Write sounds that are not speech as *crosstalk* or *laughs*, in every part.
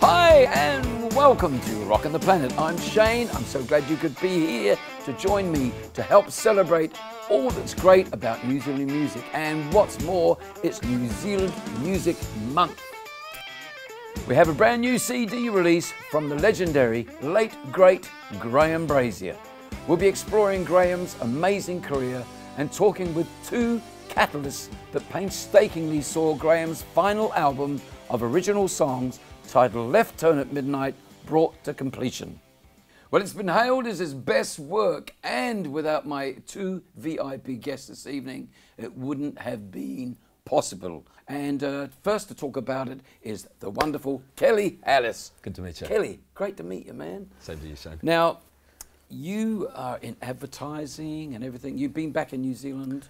Hi, and welcome to Rockin' the Planet. I'm Shane. I'm so glad you could be here to join me to help celebrate all that's great about New Zealand music. And what's more, it's New Zealand Music Month. We have a brand new CD release from the legendary, late, great Graham Brazier. We'll be exploring Graham's amazing career and talking with two catalysts that painstakingly saw Graham's final album of original songs titled Left Turn at Midnight brought to completion. Well, it's been hailed as his best work, and without my two VIP guests this evening, it wouldn't have been possible. And uh, first to talk about it is the wonderful Kelly Ellis. Good to meet you. Kelly, great to meet you, man. Same to you, Shane. Now, you are in advertising and everything. You've been back in New Zealand.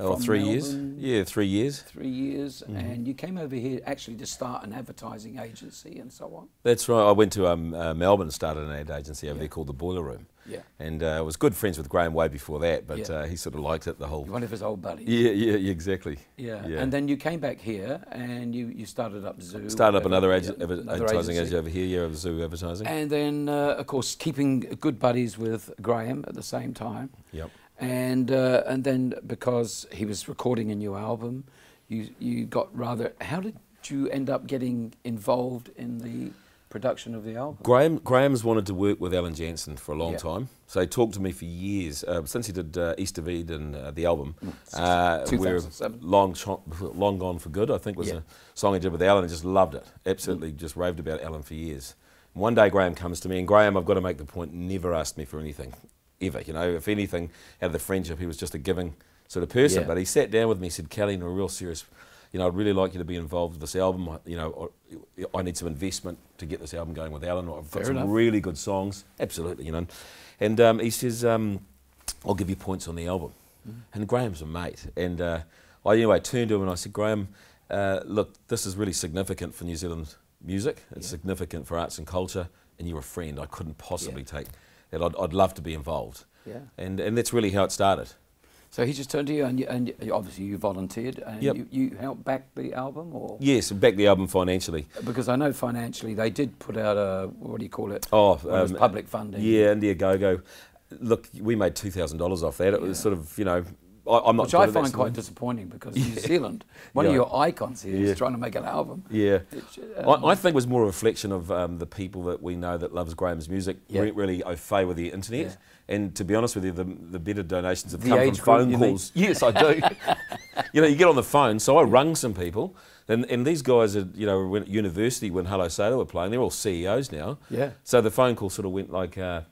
Oh, three years? Yeah, three years. Three years, and you came over here actually to start an advertising agency and so on. That's right. I went to um, uh, Melbourne, and started an ad agency over there called the Boiler Room. Yeah. And uh, was good friends with Graham way before that, but Yeah. uh, he sort of liked it, the whole. One of his old buddies. Yeah, yeah, yeah, exactly. Yeah. Yeah. And then you came back here and you, you started up Zoo. Started up another, yeah, ag- another advertising agency. agency over here, yeah, of Zoo Advertising. And then, uh, of course, keeping good buddies with Graham at the same time. yep. And uh, and then because he was recording a new album, you you got rather. How did you end up getting involved in the production of the album? Graham Graham's wanted to work with Alan Jansen for a long Yeah. time, so he talked to me for years uh, since he did uh, East of Eden, uh, the album. Mm, Uh, we're 2007. long, long gone for good. I think was Yeah. a song he did with Alan. and just loved it. Absolutely, just raved about Alan for years. One day Graham comes to me, and Graham, I've got to make the point, never asked me for anything, ever. You know, if anything, out of the friendship, he was just a giving sort of person. Yeah. But he sat down with me, and said, "Kelly, in a real serious." You know, I'd really like you to be involved with this album. I- You know, I I need some investment to get this album going with Alan. I've got Fair some enough. really good songs. Absolutely, you know. And um, he says, um, I'll give you points on the album. Mm-hmm. And Graham's a mate. And uh, I anyway turned to him and I said, Graham, uh, look, this is really significant for New Zealand music. It's Yeah. significant for arts and culture. And you're a friend. I couldn't possibly Yeah. take it. I'd, I'd love to be involved. Yeah. And, and that's really how it started. So he just turned to you, and, you, and you, obviously you volunteered, and Yep. you, you helped back the album, or Yes, back the album financially. because I know financially they did put out a what do you call it? Oh, Well, um, public funding. Yeah, Indiegogo. Look, we made two thousand dollars off that. It Yeah. was sort of, you know, I, I'm not. which I find quite disappointing because *laughs* New Zealand, *laughs* one of your icons here, is Yeah. trying to make an album. Yeah. It's, um, I, I think it was more a reflection of um, the people that we know that loves Graham's music Yeah. weren't really au fait with the internet. Yeah. And to be honest with you, the, the better donations have The come from phone calls. Yes, I do. *laughs* you know, you get on the phone. So I rung some people, and, and these guys at you know when at university when Hello Sailor were playing, they're all CEOs now. Yeah. So the phone call sort of went like, uh,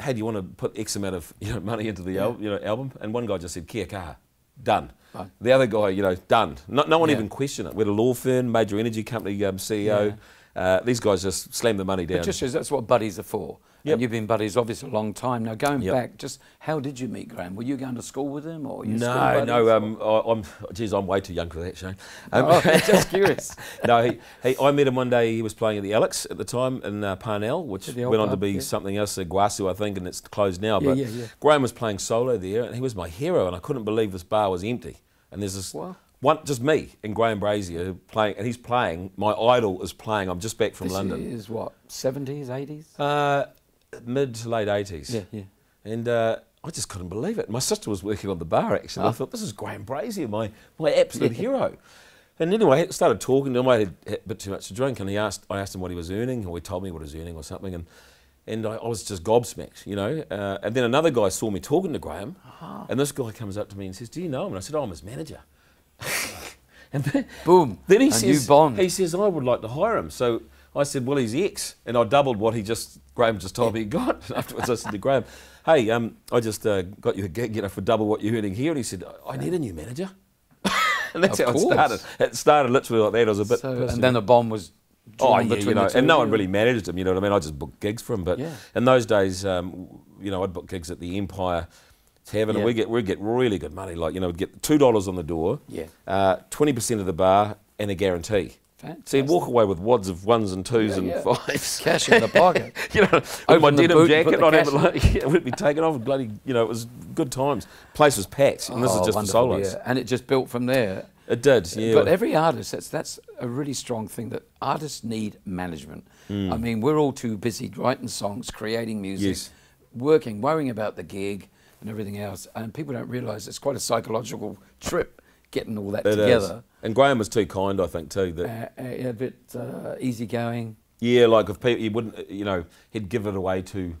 "Hey, do you want to put X amount of *laughs* you know money into the Yeah. al- you know album?" And one guy just said, "Kia kaha, done." Right. The other guy, you know, done. No, no one Yeah. even questioned it. We had a law firm, major energy company um, CEO. Uh, these guys just slammed the money down. It just shows that's what buddies are for. Yep. And you've been buddies obviously a long time. Now going Yep. back, just how did you meet Graham? Were you going to school with him or no, no. Um, I, I'm, geez, I'm way too young for that, Shane. Um, Oh, *laughs* just curious. *laughs* no, he, he, I met him one day. He was playing at the Alex at the time in uh, Parnell, which At the old went on to be yeah. something else, Guasu, I think, and it's closed now. Yeah, but yeah. Graham was playing solo there, and he was my hero, and I couldn't believe this bar was empty. And there's this Wow. One, just me and Graham Brazier playing, and he's playing. My idol is playing. I'm just back from this London. is what, 70s, 80s? Uh, mid to late 80s. Yeah, yeah. And uh, I just couldn't believe it. My sister was working on the bar actually. Oh. I thought, this is Graham Brazier, my, my absolute hero. And anyway, I started talking to him. I had a bit too much to drink, and he asked, I asked him what he was earning, or he told me what he was earning or something. And, and I, I was just gobsmacked, you know. Uh, and then another guy saw me talking to Graham, and this guy comes up to me and says, Do you know him? And I said, Oh, I'm his manager. And then, Boom. then he A says, new bond. he says, I would like to hire him. So I said, well, he's X. And I doubled what he just, Graham just told me he got. And *laughs* afterwards I said to Graham, hey, um, I just uh, got you a gig, you know, for double what you're earning here. And he said, I need a new manager. *laughs* and that's Of how course. it started. It started literally like that. I was a bit So, and then the bomb was Oh, yeah, between you know, and no one really managed him, you know what I mean? I just booked gigs for him. But Yeah. in those days, um, you know, I'd book gigs at the Empire Tavern, Yeah. and we get we get really good money. Like, you know, we'd get two dollars on the door, Yeah. uh, twenty percent of the bar, and a guarantee. Fantastic. So you'd walk away with wads of ones and twos Yeah, and yeah. fives. *laughs* Cash in the pocket. *laughs* you know, Open my denim jacket, I'd have it like, *laughs* yeah, it would be taken off. Bloody, you know, it was good times. Place was packed, and this Oh, is just for solos. yeah. And it just built from there. It did, yeah. But every artist, that's that's a really strong thing that artists need management. Hmm. I mean, we're all too busy writing songs, creating music, Yes. working, worrying about the gig and everything else, and people don't realise it's quite a psychological trip getting all that It is. together. And Graham was too kind, I think, too. That Uh, uh, a bit uh, easygoing. yeah, like if people, he wouldn't, you know, he'd give it away too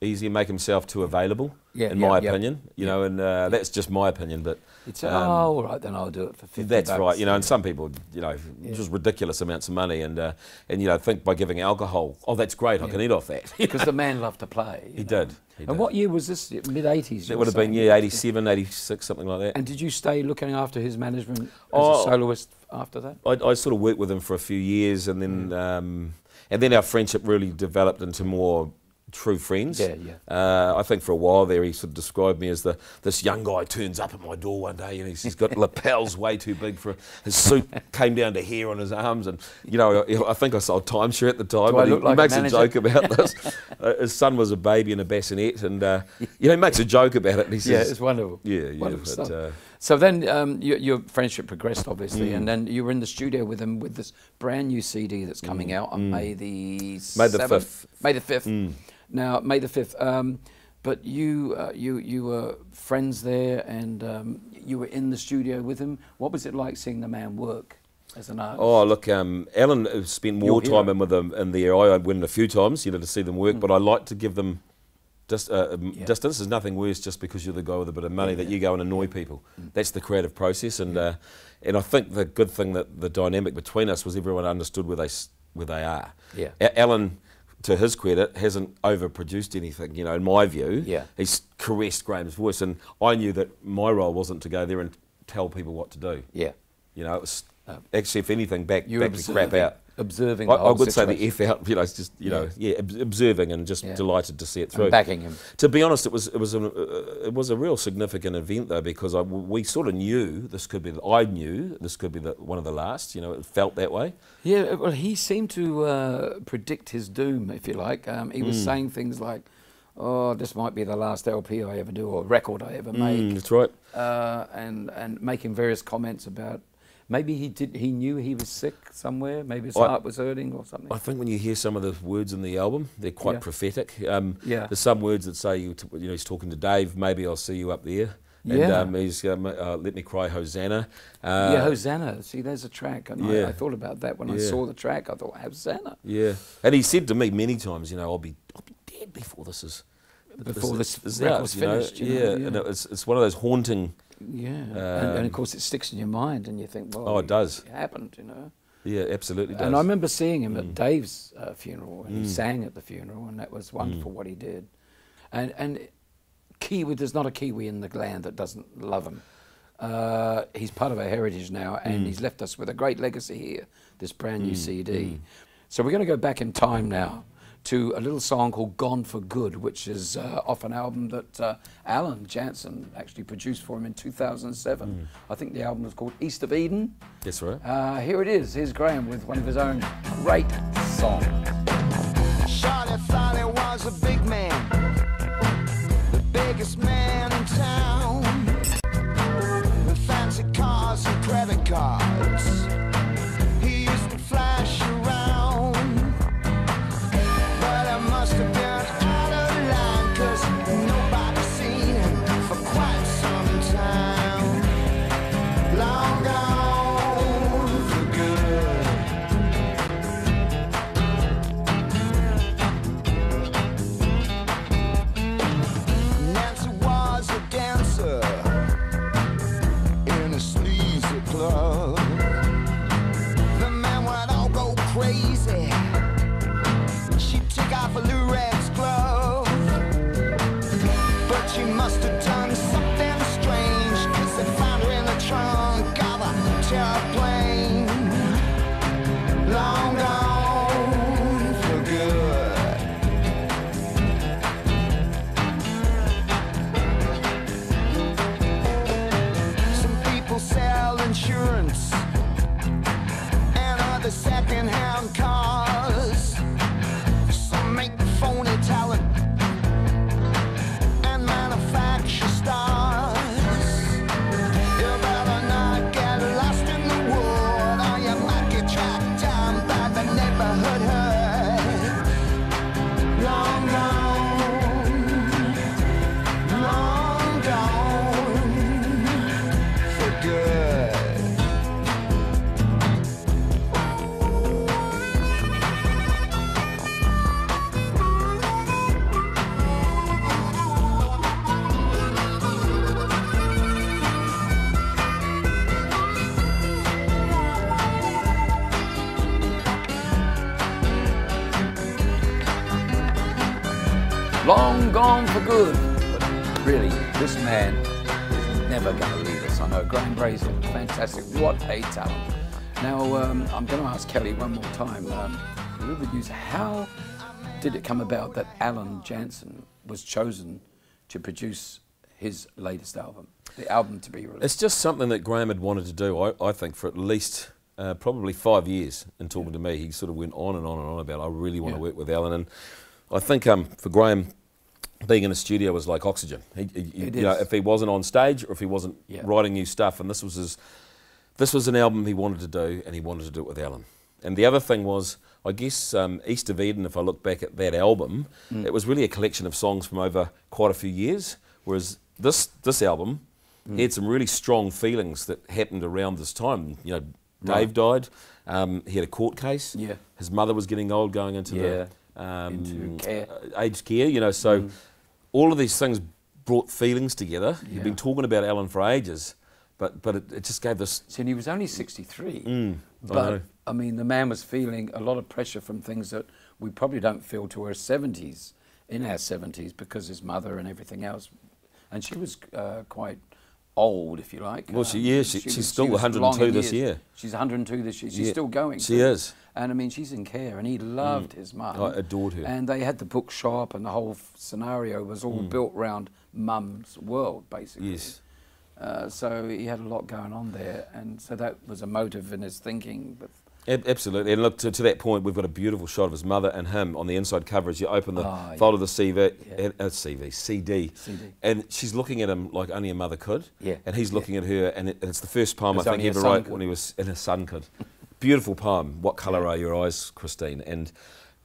easy make himself too available. Yeah, in yeah, my yeah. opinion, you know, and uh, that's just my opinion. But You'd um, oh, all right, then I'll do it for 50 That's bucks." right, you know, and some people, you know, just ridiculous amounts of money, and uh, and you know, think by giving alcohol, oh, that's great, I can eat off that. *laughs* Because the man loved to play. He did, he and what year was this? Mid 80s? That would have been yeah, 87, 86, something like that. And did you stay looking after his management as Oh. a soloist after that? I, I sort of worked with him for a few years, and then Mm. um, and then our friendship really developed into more true friends. Yeah, yeah. Uh, I think for a while there, he sort of described me as the this young guy turns up at my door one day, and he's, he's got *laughs* lapels way too big for his suit came down to here on his arms, and you know, I, I think I sold timeshare at the time. Do and he, like he makes a, manager? joke about *laughs* this. uh, his son was a baby in a bassinet, and uh, you know, he makes a joke about it. And he says, Yeah, it's wonderful. yeah, yeah, Wonderful but, uh, So then um, your, your friendship progressed, obviously, Mm. and then you were in the studio with him with this brand new CD that's coming out on May the Mm. May the 5th. May the fifth. Mm. Now May the fifth. Um, but you uh, you you were friends there, and um, you were in the studio with him. What was it like seeing the man work as an artist? Oh, look, um, Alan uh, spent more time in with them in the. I went in a few times, you know, to see them work, but I like to give them just uh, um, Yeah. distance. There's nothing worse just because you're the guy with a bit of money that you go and annoy people. That's the creative process, and uh, and I think the good thing that the dynamic between us was everyone understood where they where they are. Yeah. A- Alan. To his credit, hasn't overproduced anything. You know, in my view, Yeah. he's caressed Graham's voice, and I knew that my role wasn't to go there and tell people what to do. yeah, You know, it was uh, actually, if anything, back, you back the crap out. Observing. I, the I would say the situation F out, you know, it's just, you know, yeah, observing and just Yeah. delighted to see it and through. backing him. To be honest, it was it was a, uh, it was a real significant event though because I, we sort of knew this could be the, I knew this could be the, one of the last. You know, it felt that way. Yeah, well, he seemed to uh, predict his doom, if you like. Um, he Mm. was saying things like, "Oh, this might be the last LP I ever do or record I ever make," Mm, that's right. uh, and and making various comments about maybe he did he knew he was sick somewhere, maybe his I- heart was hurting or something. I think when you hear some of the words in the album, they're quite Yeah. prophetic. Um, Yeah. There's some words that say, you, t- you know, he's talking to Dave. Maybe I'll see you up there. And Yeah. um, he's um, uh, let me cry Hosanna. Uh, yeah, Hosanna. See, there's a track, and Yeah. I, I thought about that when I saw the track. I thought Hosanna. Yeah, and he said to me many times, you know, I'll be, I'll be dead before this is, Before this is record's out, you know? finished, you know, yeah, yeah. and it's it's one of those haunting. Yeah, and, and Um, of course it sticks in your mind, and you think, well, Oh, it does. It happened, you know. Yeah, absolutely does. And I remember seeing him Mm. at Dave's uh, funeral, and he sang at the funeral, and that was Mm. wonderful what he did. And and Kiwi, there's not a Kiwi in the land that doesn't love him. Uh, he's part of our heritage now, and Mm. he's left us with a great legacy here. This brand new CD. So we're going to go back in time now to a little song called "Gone for Good," which is uh, off an album that uh, Alan Jansen actually produced for him in 2007. Mm. I think the album was called "East of Eden." That's right. Uh, here it is. Here's Graham with one of his own great songs. Long fantastic. What a talent. Now, um, I'm going to ask Kelly one more time. Um, a little bit news. How did it come about that Alan Jansen was chosen to produce his latest album, the album to be released? It's just something that Graham had wanted to do, I, I think, for at least uh, probably five years. In talking to me, he sort of went on and on and on about, I really want Yeah. to work with Alan. And I think um, for Graham, being in a studio was like oxygen. He, he- It you know, if he wasn't on stage or if he wasn't Yeah. writing new stuff, and this was his, this was an album he wanted to do, and he wanted to do it with Alan. And the other thing was, I guess um, East of Eden. If I look back at that album, Mm. it was really a collection of songs from over quite a few years. Whereas this this album Mm. had some really strong feelings that happened around this time. You know, Right. Dave died. Um, he had a court case. Yeah. His mother was getting old, going into Yeah. the um, Into care. uh, aged care. You know, so all of these things brought feelings together. You've been talking about Alan for ages, but but it, it just gave this. See, and he was only 63. Mm, but, know. I, mean, the man was feeling a lot of pressure from things that we probably don't feel to our 70s, in our 70s, because his mother and everything else. And she was uh, quite old, if you like. Well, she- yeah, she- was- she's still was 102 this year. She's 102 this year. She's Yeah, still going. she too. is. And I mean, she's in care, and he loved his mum. I adored her. And they had the bookshop, and the whole scenario was all built around mum's world, basically. Mm. Yes. Uh, so he had a lot going on there, and so that was a motive in his thinking. But Absolutely, and look to, to that point, we've got a beautiful shot of his mother and him on the inside cover. As you open the Ah, fold yeah. of the CV, Yeah. uh, CV, CD, CD. and she's looking at him like only a mother could. Yeah. and he's looking at her, and, it, and it's the first poem I think he ever wrote could. when he was in his son could. beautiful poem. What colour Yeah. are your eyes, Christine? And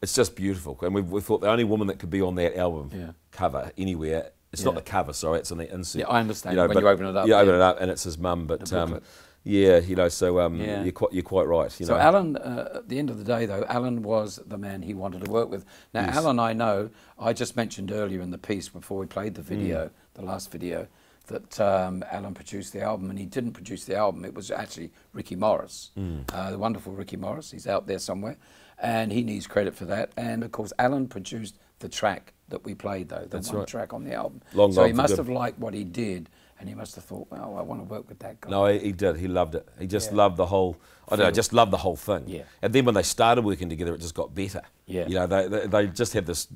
it's just beautiful. And we we thought the only woman that could be on that album Yeah. cover anywhere. It's not the cover, sorry, it's on the inside. Yeah, I understand, know, when but you open it up, You open yeah. it up, and it's his mum. But um, yeah, you know, so um, Yeah. you're quite you're quite right. You so know. Alan, uh, at the end of the day, though, Alan was the man he wanted to work with. Now, Yes. Alan, I know, I just mentioned earlier in the piece before we played the video, Mm. the last video, that um, Alan produced the album, and he didn't produce the album. It was actually Ricky Morris, Mm. uh, the wonderful Ricky Morris. He's out there somewhere, and he needs credit for that. And of course, Alan produced the track that we played, though, the That's one right. track on the album. Long so he must have liked what he did, and he must have thought, well, I want to work with that guy. No, he, he did. He loved it. He just Yeah. loved the whole. I don't know. Just loved the whole thing. Yeah. And then when they started working together, it just got better. Yeah. You know, they they, they just had this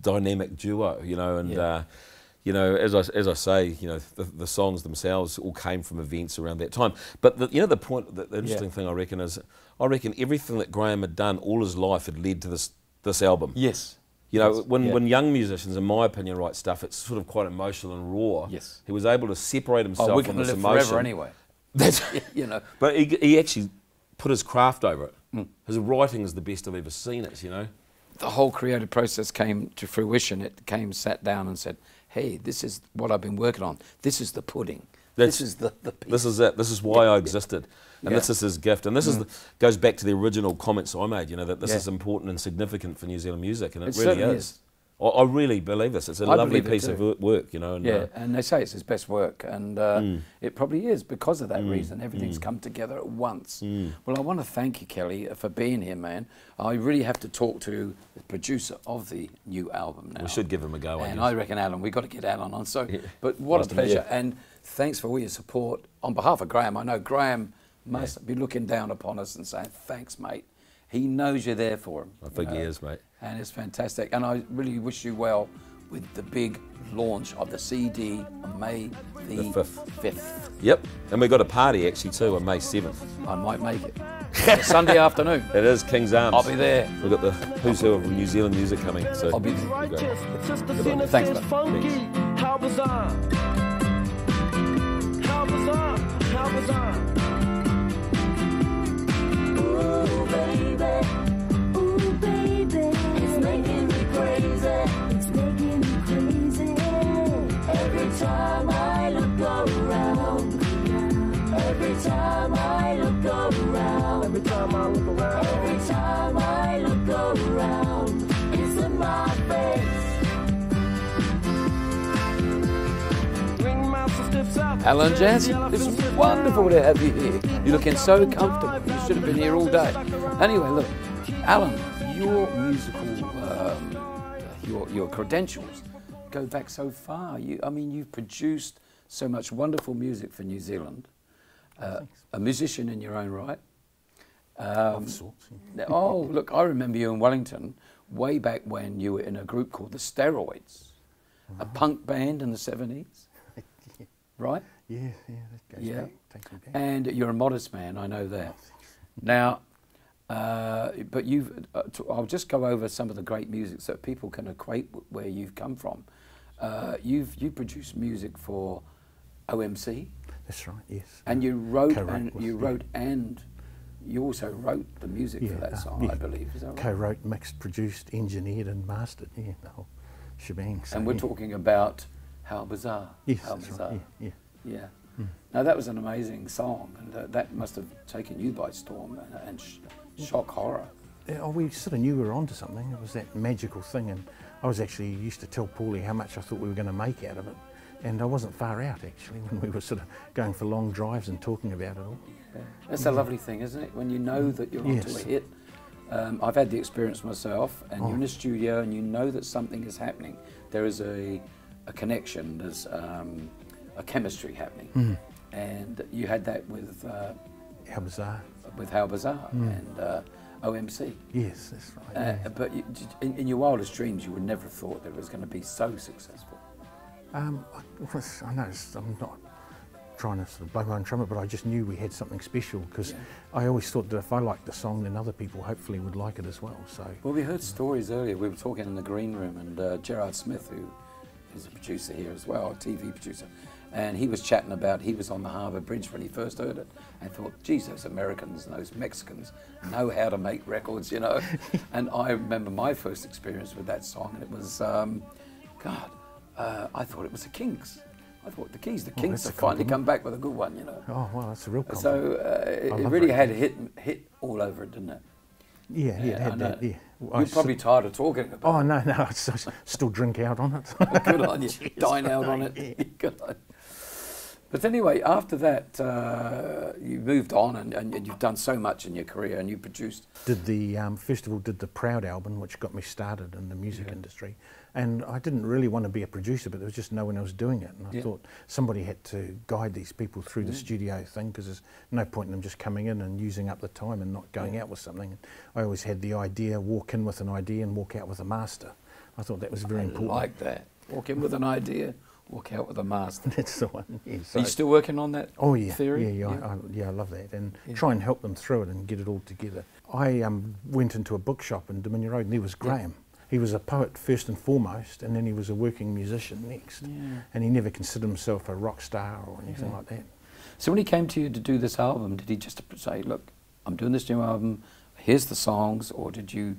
dynamic duo. You know, and Yeah. uh, you know, as I as I say, you know, the, the songs themselves all came from events around that time. But the, you know, the point, the, the interesting Yeah. thing I reckon is, I reckon everything that Graham had done all his life had led to this this album. Yes. You know, when, Yeah. when young musicians, in my opinion, write stuff, it's sort of quite emotional and raw. Yes. He was able to separate himself Oh, from this live emotion. forever anyway. *laughs* That's, *laughs* you know. but he, he actually put his craft over it. Hmm. His writing is the best I've ever seen it, you know. the whole creative process came to fruition. It came, sat down, and said, "Hey, this is what I've been working on. This is the pudding. That's- this is the the piece." This is it. This is why I existed. And Yeah. this is his gift. And this is the, goes back to the original comments I made, you know, that this Yeah. is important and significant for New Zealand music. And it, It really is. is. I, I really believe this. It's a I lovely piece of too. work, you know. And, yeah, uh, and they say it's his best work, and uh, Mm. it probably is because of that reason. Everything's come together at once. Mm. Well, I want to thank you, Kelly, for being here, man. I really have to talk to the producer of the new album now. we should give him a go, I And guess. I reckon, Alan, we've got to get Alan on. So, Yeah. but what Nice a pleasure. And thanks for all your support on behalf of Graham. I know Graham must be looking down upon us and saying, thanks, mate. He knows you're there for him. I you think he is, mate. And it's fantastic. And I really wish you well with the big launch of the CD on May the, The 5th. 5th. Yep. And we've got a party actually too on May 7th. I might make it. It's Sunday *laughs* afternoon. It is King's Arms. I'll be there. We've got the who's who of New Zealand music coming. So I'll be there. we'll go. righteous, but just the Good sin on. Thanks, is bud. funky. How bizarre. How bizarre. How bizarre. Alan the it's wonderful to have you here. You're looking so comfortable. Should have been here all day. Anyway, look, Alan, your musical um, your your credentials go back so far. You, I mean, you've produced so much wonderful music for New Zealand. Uh, a musician in your own right. Um, of sorts. *laughs* oh, look, I remember you in Wellington way back when you were in a group called the Steroids, a punk band in the 70s, *laughs* right? Yeah, yeah, that goes Yeah. back. Back. And you're a modest man, I know that. Now, uh, but you've, uh, t- I'll just go over some of the great music so people can equate where you've come from. Uh, you've you produced music for OMC, That's right. Yes. and you wrote Co-wrote and with- you yeah. wrote and you also wrote the music for Yeah, that uh, song, yeah. I believe. Is that right? co-wrote, mixed, produced, engineered, and mastered. Yeah, the whole shebang. So, and we're yeah. talking about How Bizarre. Yes, How Bizarre. right. Yeah, yeah. Yeah. Now that was an amazing song, and uh, that must have taken you by storm and, and sh- shock horror. Yeah, oh, we sort of knew we were onto something. It was that magical thing, and I was actually used to tell Paulie how much I thought we were going to make out of it, and I wasn't far out actually *laughs* when we were sort of going for long drives and talking about it all. That's a lovely thing, isn't it? When you know that you're onto Yes. a hit. Um, I've had the experience myself, and you're in Oh. a studio and you know that something is happening. There is a, a connection, there's um, a chemistry happening. Hmm. And you had that with, uh, How bizarre! with How Bizarre Hmm. and uh, OMC. Yes, that's right. Uh, yeah. But you, in, in your wildest dreams, you would never have thought that it was going to be so successful. Um, I, I know I'm not trying to sort of blow my own trumpet, but I just knew we had something special because I always thought that if I liked the song, then other people hopefully would like it as well. So Well, we heard stories earlier. We were talking in the green room, and uh, Gerard Smith, who is a producer here as well, a TV producer, and he was chatting about he was on the Harbour Bridge when he first heard it, and thought, "Geez, those Americans and those Mexicans know how to make records," you know. *laughs* and I remember my first experience with that song, and it was, um, God, uh, I thought it was the Kinks. I thought the Keys, the Kinks that's have finally come back with a good one, you know. oh well, that's a real compliment. So uh, it, it really had hit hit all over it, didn't it? yeah, yeah, it I had that. Yeah, I You're s- probably tired of talking about it. Oh no, no, I *laughs* I still drink out on it. Good on you. *laughs* Cheers. Dine out on it. Good on- But anyway, after that, uh, you moved on and, and you've done so much in your career and you produced. did the um, first of all did the Proud album, which got me started in the music industry, and I didn't really want to be a producer, but there was just no one else doing it, and I Yeah. thought somebody had to guide these people through the studio thing because there's no point in them just coming in and using up the time and not going out with something. I always had the idea, walk in with an idea and walk out with a master. I thought that was very important. Like that. Walk in with an idea, walk out with a master. *laughs* That's the one. Yeah, Are you still working on that Oh yeah, theory? yeah, yeah, I, I, yeah. I love that, and try and help them through it and get it all together. I um, went into a bookshop in Dominion Road, and there was Graham. He was a poet first and foremost, and then he was a working musician next. And he never considered himself a rock star or anything like that. So when he came to you to do this album, did he just say, look, I'm doing this new album, here's the songs, or did you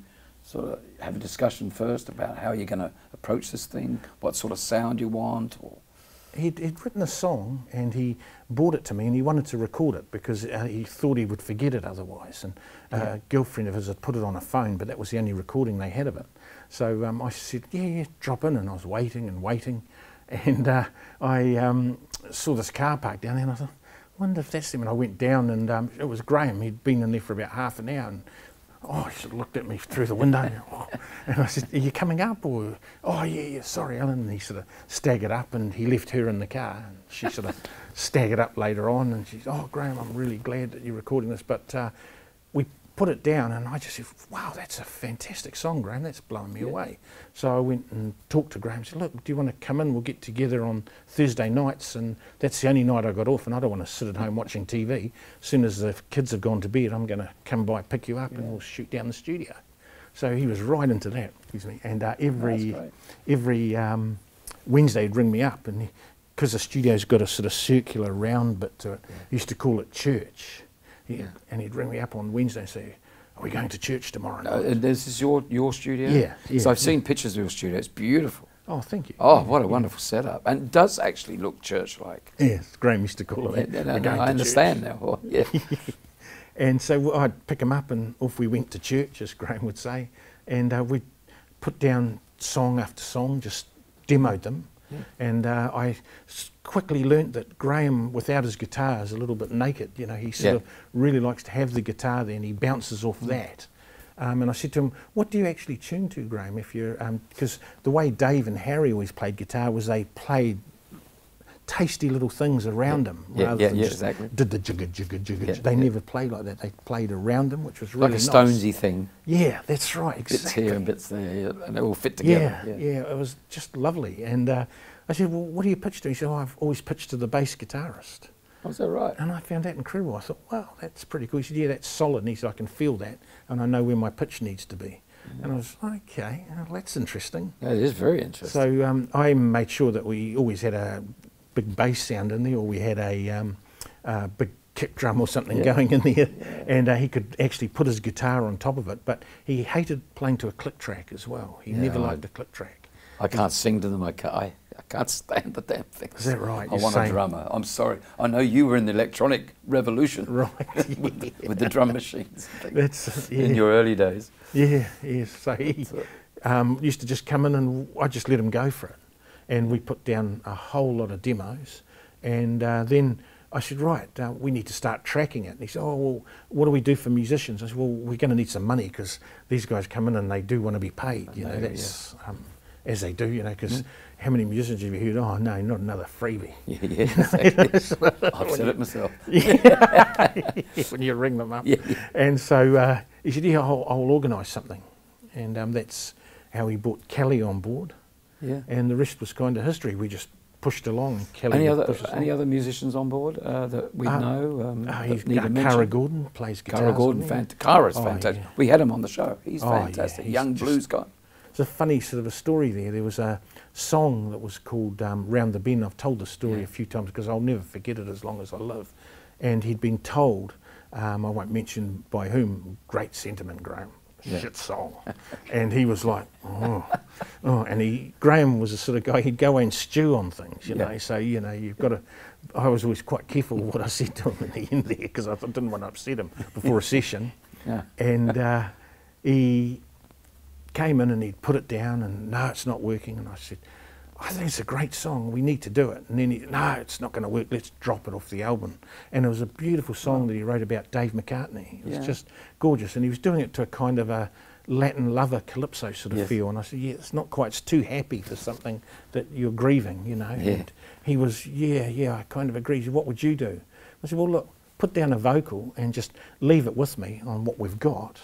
sort of have a discussion first about how you're going to approach this thing, what sort of sound you want? Or He'd, he'd written a song and he brought it to me and he wanted to record it because uh, he thought he would forget it otherwise. And uh, a girlfriend of his had put it on a phone, but that was the only recording they had of it. So um, I said, yeah, yeah, drop in. And I was waiting and waiting. And uh, I um, saw this car parked down there and I thought, wonder if that's him. And I went down and um, it was Graham. He'd been in there for about half an hour. And Oh, he sort of looked at me through the window. Oh. *laughs* And I said, Are you coming up? Or, Oh, yeah, yeah, sorry, Alan. And he sort of staggered up and he left her in the car. And she sort of *laughs* staggered up later on and she said, Oh, Graham, I'm really glad that you're recording this. But uh, put it down and I just said, Wow, that's a fantastic song, Graham. That's blowing me away. So I went and talked to Graham. said, Look, do you want to come in? We'll get together on Thursday nights. And that's the only night I got off. And I don't want to sit at home watching TV. As soon as the kids have gone to bed, I'm going to come by, pick you up, and we'll shoot down the studio. So he was right into that. Excuse me. And uh, every every um, Wednesday he'd ring me up, and because the studio's got a sort of circular round bit to it, he used to call it church. He, And he'd ring me up on Wednesday and say, "Are we going to church tomorrow night?" Uh, and this is your, your studio? Yeah, yeah, So I've yeah. seen pictures of your studio. It's beautiful. oh, thank you. Oh, what a wonderful setup. And it does actually look church-like. Yes, Graham used to call it no, that. no, We're no, I understand church. now. Well, *laughs* yeah. *laughs* And so I'd pick him up, and off we went to church, as Graham would say, and uh, we'd put down song after song, just demoed them. And uh, I quickly learnt that Graham, without his guitar, is a little bit naked. You know, he sort Yeah. of really likes to have the guitar there, and he bounces off that. Um, and I said to him, "What do you actually tune to, Graham? If you're because the way Dave and Harry always played guitar was they played tasty little things around them Yeah, rather yeah, than just exactly. did the jigga jigga jigga. They never played like that. They played around them, which was really like a nice. Stonesy thing, Yeah, that's right. Exactly. bits here and bits there, and they all fit together. Yeah, yeah, it was just lovely. And uh, I said, "Well, what do you pitch to?" He said, oh, "I've always pitched to the bass guitarist." Oh, is that right? And I found that incredible. I thought, wow, that's pretty cool. He said, yeah, that's solid. And he said, I can feel that, and I know where my pitch needs to be. And I was, okay, well, that's interesting. It is very interesting. So um, I made sure that we always had a big bass sound in there, or we had a um, uh, big kick drum or something Yeah. going in there, and uh, he could actually put his guitar on top of it. But he hated playing to a click track as well. He Yeah, never I- liked a click track. I can't sing to them. I can't, I, I can't stand the damn thing. Is that right? I You're want saying- a drummer. I'm sorry. I know you were in the electronic revolution *laughs* Right. *laughs* with, with the drum machines That's yeah. in your early days. Yeah, yeah. So he um, used to just come in and I just let him go for it. And we put down a whole lot of demos. And uh, then I said, right, uh, we need to start tracking it. And he said, oh, well, what do we do for musicians? I said, well, we're going to need some money because these guys come in and they do want to be paid. You know, know, that's um, as they do, you know, because how many musicians have you heard? Oh, no, not another freebie. *laughs* Yeah, *laughs* yeah. *laughs* I've said it myself. when you ring them up. Yeah. And so uh, he said, yeah, I'll, I'll organise something. And um, that's how he brought Kelly on board. Yeah. And the rest was kind of history. We just pushed along. Kelly Any other any other musicians on board uh, that we Uh, know? Um, Uh, he's uh. Cara Gordon plays guitar. Cara Gordon, fant- Cara's Oh, fantastic. yeah. We had him on the show. He's Oh, yeah, fantastic. he's Young blues guy. It's a funny sort of a story there. There was a song that was called um, Round the Bend. I've told the story Yeah. a few times because I'll never forget it as long as I live. And he'd been told, um, I won't mention by whom, great sentiment, Graham. Yeah. Shit song. *laughs* and he was like, oh, oh. And he, Graham was the sort of guy, he'd go and stew on things, you Yeah. know. So, you know, you've got to, I was always quite careful what I said to him in the end there because I didn't want to upset him before a session. Yeah. And uh, he came in and he'd put it down and no, it's not working. And I said, I think it's a great song. We need to do it. And then he, no, it's not going to work. Let's drop it off the album. And it was a beautiful song that he wrote about Dave McCartney. It was Yeah. just gorgeous. And he was doing it to a kind of a Latin lover calypso sort of Yes. feel. And I said, yeah, it's not quite. It's too happy for something that you're grieving, you know. Yeah. And he was, yeah, yeah, I kind of agree. Said, what would you do? I said, well, look, put down a vocal and just leave it with me on what we've got.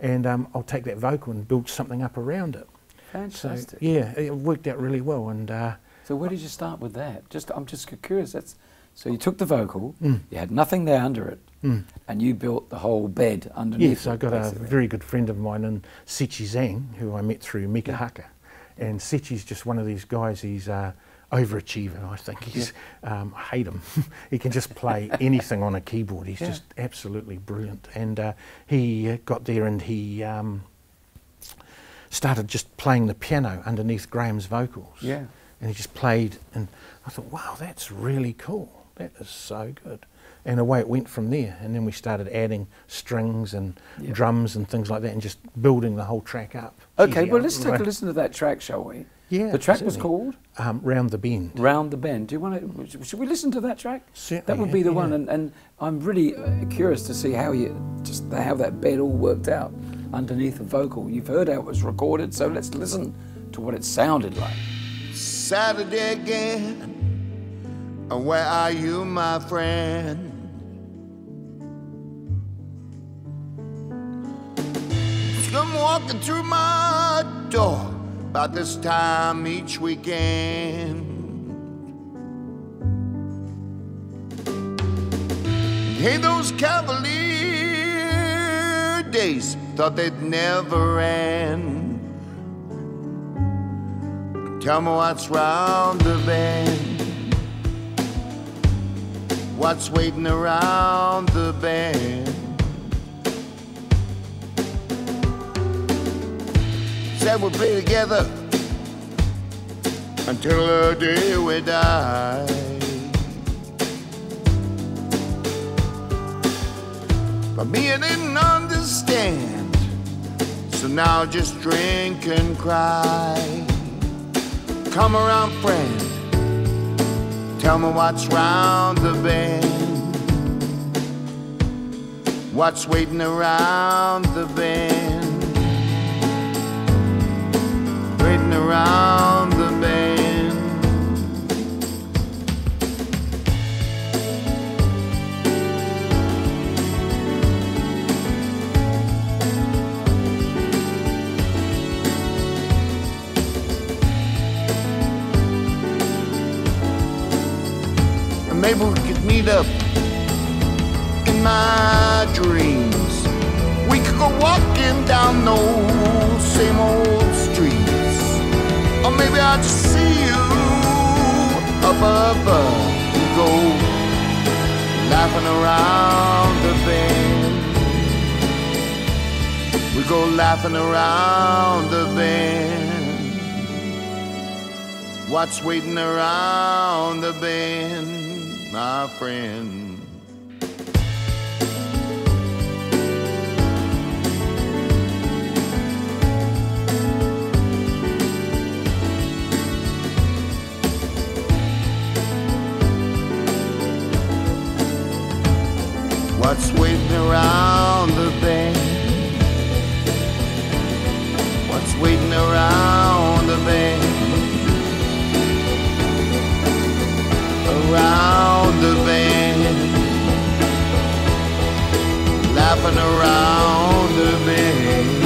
And um, I'll take that vocal and build something up around it. Fantastic. So, yeah, it worked out really well. And uh, So where did you start with that? Just I'm just curious. That's so you took the vocal, Mm. you had nothing there under it, and you built the whole bed underneath. yes, I it, got a very good friend of mine in Sechi Zhang, who I met through Mika Haka. And Sechi's just one of these guys, he's uh, overachiever, I think. He's, um, I hate him. *laughs* he can just play *laughs* anything on a keyboard. He's Yeah. just absolutely brilliant. And uh, he got there and he um, started just playing the piano underneath Graham's vocals. Yeah. And he just played, and I thought, wow, that's really cool. That is so good. And away it went from there. And then we started adding strings and Yeah. drums and things like that, and just building the whole track up. Okay, Gee, well let's take a *laughs* listen to that track, shall we? Yeah, The track was called Um, Round the Bend. Round the Bend. Do you want to? Should we listen to that track? Certainly, That would be the yeah. one, and, and I'm really uh, curious to see how you just how that bed all worked out underneath the vocal. You've heard how it was recorded, so let's listen to what it sounded like. Saturday again. And where are you, my friend? Come walking through my door about this time each weekend. Hey, those cavalier days thought they'd never end. Tell me what's round the bend. What's waiting around the bend? Said we'll play together until the day we die. But me, I didn't understand. So now just drink and cry. Come around, friend. Tell me what's round the bend. What's waiting around the bend? Waiting around maybe we could meet up in my dreams. We could go walking down those same old streets. Or maybe I'll just see you above. We go laughing around the bend. We go laughing around the bend. What's waiting around the bend, my friend? What's waiting around the bend? What's waiting around the bend? Around the bend, laughing around the bend,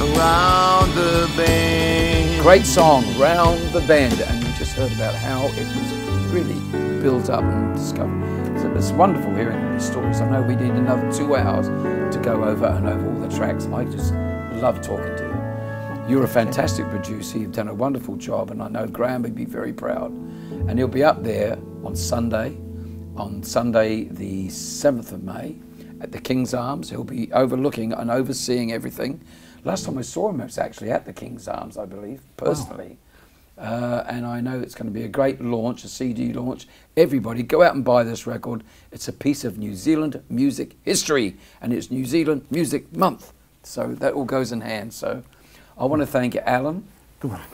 around the bend. Great song, Round the Bend, and you just heard about how it was really built up and discovered. So it's wonderful hearing these stories. I know we need another two hours to go over and over all the tracks. I just love talking to you. You're a fantastic producer. You've done a wonderful job, and I know Graham would be very proud. And he'll be up there on Sunday, on Sunday the 7th of May, at the King's Arms. He'll be overlooking and overseeing everything. Last time I saw him, it was actually at the King's Arms, I believe, personally. Uh, and I know it's going to be a great launch, a CD launch. Everybody, go out and buy this record. It's a piece of New Zealand music history, and it's New Zealand Music Month. So that all goes in hand. So I want to thank Alan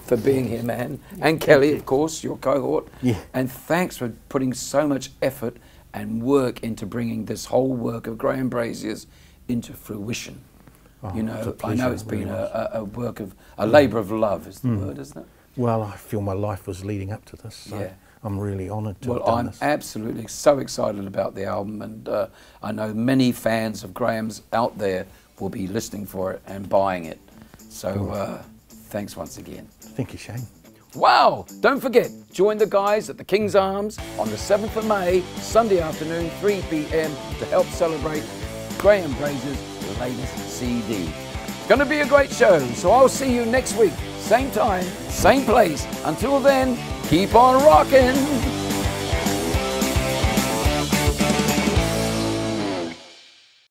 for being here, man, and Kelly, of course, your cohort. Yeah. And thanks for putting so much effort and work into bringing this whole work of Graham Brazier's into fruition. Oh, you know, I know it's been was. a, a, a work of a labour of love, is the Mm. word, isn't it? Well, I feel my life was leading up to this. So Yeah. I'm really honoured to Well, have done I'm this. absolutely so excited about the album, and uh, I know many fans of Graham's out there will be listening for it and buying it. So, uh, thanks once again. Thank you, Shane. Wow! Don't forget, join the guys at the King's Arms on the 7th of May, Sunday afternoon, 3 p.m., to help celebrate Graham Brazier's latest CD. Going to be a great show, so I'll see you next week, same time, same place. Until then, keep on rocking!